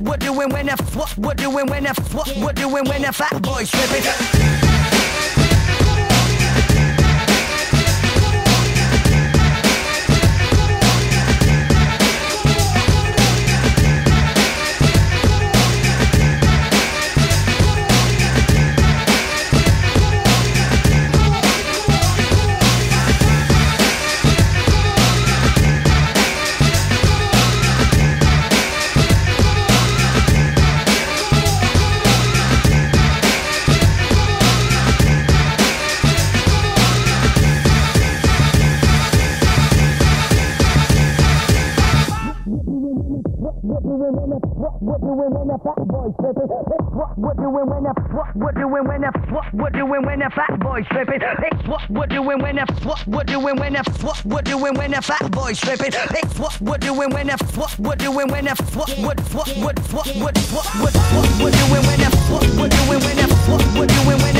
what doing when if what what doing when if what what doing when if fat ah. boy slipping What doing when the what we're doing when the fat boys tripping? It's what we're doing when the what we're doing when the what we're doing when the fat boys tripping. It's what we're doing when the what we're doing when the what we're doing when the fat boys tripping. It's what we're doing when the what we're doing when the what what what what what what what what we're doing when the what we're doing when the what we're doing when